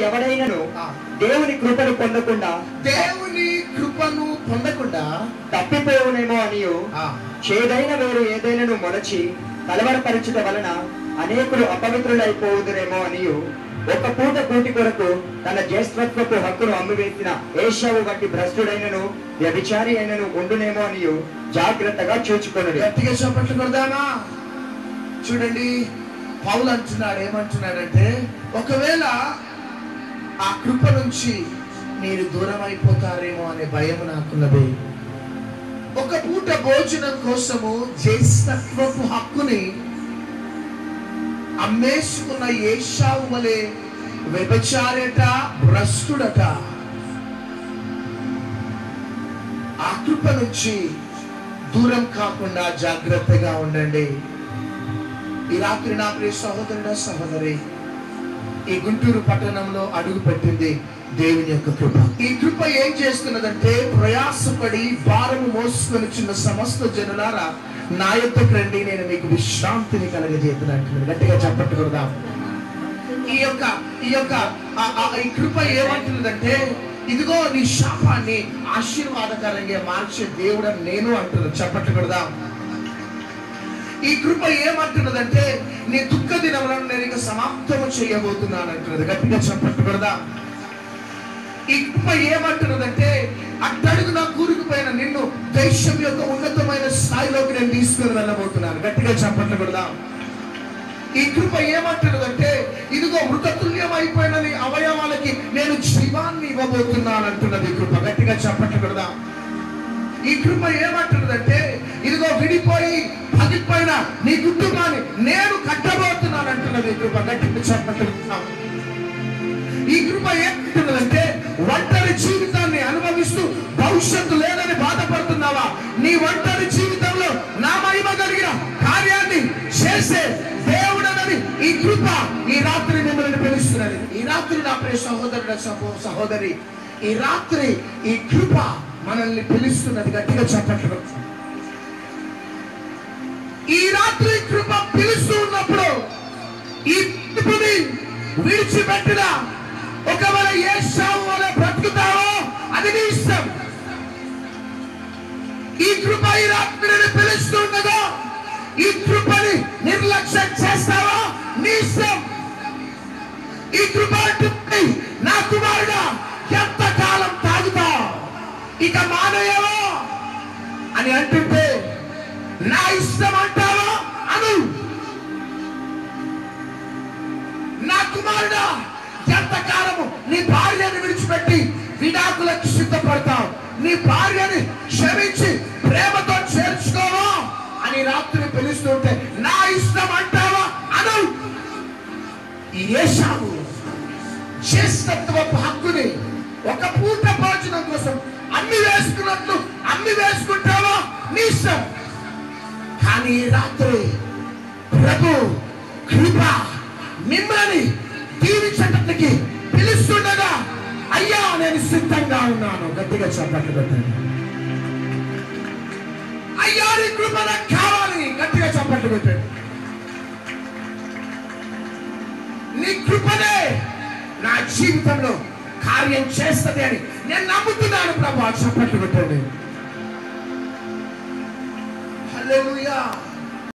ఎవడైనను దేవుని కృపను పొందకుండా దేవుని కృపను పొందకుండా తప్పిపోవునేమో అనియు. ఆ, చేదైన వేరు ఏదైనను మొలచి కలవరపరచుట వలన అనేకులు అపవిత్రులైపోవుదురేమో అనియు. ఒక పూట కూటి కొరకు తన జ్యేష్ఠత్వపు హక్కును అమ్మివేసిన ఏషావు వంటి భ్రష్టుడైనను వ్యభిచారి అయినను ఉండునేమో అనియు. జాగ్రత్తగా చూచుకొనుడి. గట్టిగా చెప్పట్లు కొడదామా? చూడండి పౌలు అంటున్నాడు ఏమంటున్నాడంటే ఒకవేళ ఆ కృప నుంచి మీరు దూరం అయిపోతారేమో అనే భయం నాకున్నది. ఒక పూట భోజనం కోసము జ్యేష్ఠత్వపు హక్కుని అమ్మేసుకున్న ఏషావు వలె వ్యభచారట భ్రష్టుడట. ఆ కృప నుంచి దూరం కాకుండా జాగ్రత్తగా ఉండండి. ఈ రాత్రి నా ప్రియ సహోదరుడ సహోదరి ఈ గుంటూరు పట్టణంలో అడుగు పెట్టింది దేవుని యొక్క కృప. ఈ కృప ఏం చేస్తున్నదంటే ప్రయాసపడి భారము మోసుకొని చిన్న సమస్త జనులారా నా యొక్క రండి నేను మీకు విశ్రాంతిని కలగజేతున్నట్టు గట్టిగా చెప్పట్టుకుందాం ఈ యొక్క ఈ యొక్క ఆ- ఈ కృప ఏమంటున్నదంటే ఇదిగో నీ శాపాన్ని ఆశీర్వాదకరంగా మార్చే దేవుడు నేను అంటున్నాను చెప్పట్టుకుడదాం ఈ కృప ఏమంటున్నదంటే నీ దుఃఖ దినములను నేను ఇక సమాప్తము చేయబోతున్నాను అంటున్నది. గట్టిగా చెప్పట్లు ఈ కృప ఏమంటున్నదంటే అట్టడుగున కూరుకుపోయిన నిన్ను దేశం యొక్క ఉన్నతమైన స్థాయిలోకి నేను తీసుకుని వెళ్ళబోతున్నాను. గట్టిగా చెప్పట్లు ఈ కృప ఏమంటున్నదంటే ఇదిగో మృతతుల్యం అయిపోయిన నీ అవయవాలకి నేను జీవాన్ని ఇవ్వబోతున్నాను అంటున్నది కృప. గట్టిగా చెప్పట్లు ఈ కృప ఏమంటున్నదంటే ఇదిగో విడిపోయి పగిపోయిన నీ కుటుంబాన్ని నేను కట్టబోతున్నాను అంటున్నది ఈ కృప. గట్టి చెప్పట్లు ఈ కృప ఏమంటున్నదంటే ఒంటరి జీవితాన్ని అనుభవిస్తూ భవిష్యత్తు లేదని బాధపడుతున్నావా? నీ ఒంటరి జీవితంలో నా మహిమ కలిగిన కార్యాన్ని చేసే దేవుడనని ఈ కృప ఈ రాత్రి మిమ్మల్ని పిలుస్తున్నది. ఈ రాత్రి నా ప్రియ సహోదరుడ సహోదరి ఈ రాత్రి ఈ కృప మనల్ని పిలుస్తున్నది గట్టిగా చెప్పట్లు ఈ రాత్రి కృప పిలుస్తూ ఉన్నప్పుడు ఈ కృపని విడిచిపెట్టిన ఒకవేళ ఏ శావు వల్ల బ్రతుకుతావో అది నీ ఇష్టం. ఈ కృప ఈ రాత్రిని పిలుస్తుండగా ఈ కృపని నిర్లక్ష్యం చేస్తావో? నీ ఇష్టం. ఈ కృప ఇక మానేయవో అని అంటుంటే నా ఇష్టం అంటావో? అను. నా కుమారుడా ఎంతకాలము నీ భార్యను విడిచిపెట్టి విడాకులకు సిద్ధపడతావు. నీ భార్యని క్షమించి ప్రేమతో చేర్చుకోవా? అని రాత్రి పిలుస్తుంటే నా ఇష్టం అంటావా? అను. ఏషాము ఏషావు జ్యేష్ఠత్వపు హక్కుని ఒక పూట భోజనం కోసం అమ్మి వేసుకున్నట్లు అమ్మి వేసుకుంటావా? నీ ఇష్టం కానీ రాత్రి ప్రభు కృప మిమ్మల్ని దీవించటానికి పిలుస్తుండగా అయ్యా నేను సిద్ధంగా ఉన్నాను. గట్టిగా చెప్పట్లు పెట్టండి. అయ్యా నీ కృప నాకు కావాలి. గట్టిగా చెప్పట్లు పెట్టండి. నీ కృపనే నా జీవితంలో కార్యం చేస్తుంది అని నేను నమ్ముతున్నాను ప్రభు. చప్పట్లు పెట్టండి. హల్లెలూయా